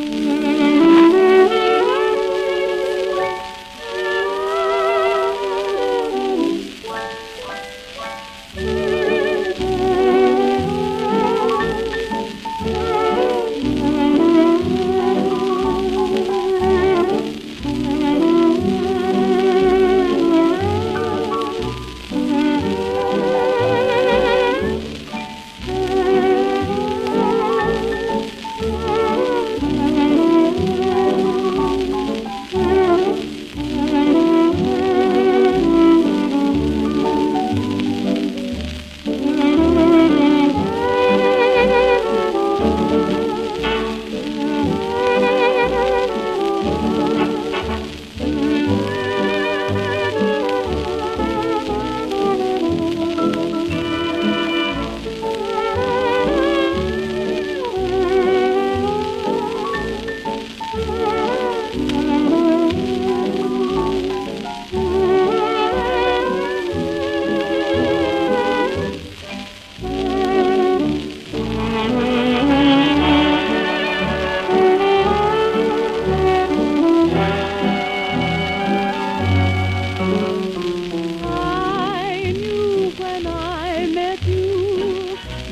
I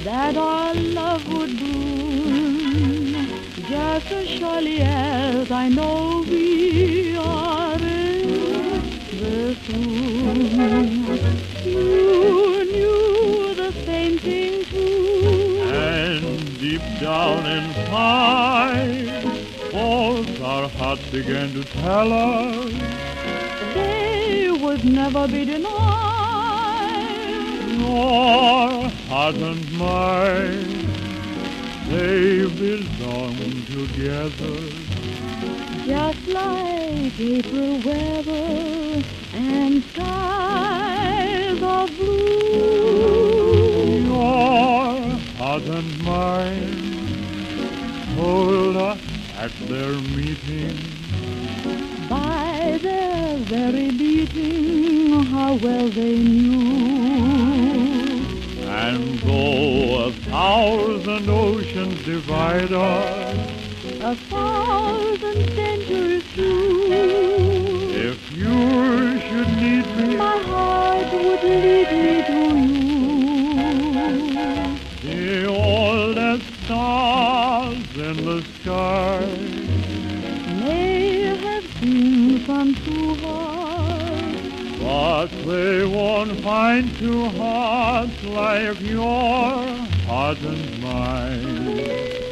that our love would bloom just as surely as I know we are in this room. You knew the same thing too. And deep down inside, both our hearts began to tell us They would never be denied. And mine, they belong together. Just like April weather and skies of blue. Your heart and mine hold us at their meeting. By their very beating, how well they knew. And though a thousand oceans divide us, A thousand centuries through, if you should need me, my heart would lead me to you. the oldest stars in the sky May have seen some true hearts. But they won't find two hearts like your heart and mine.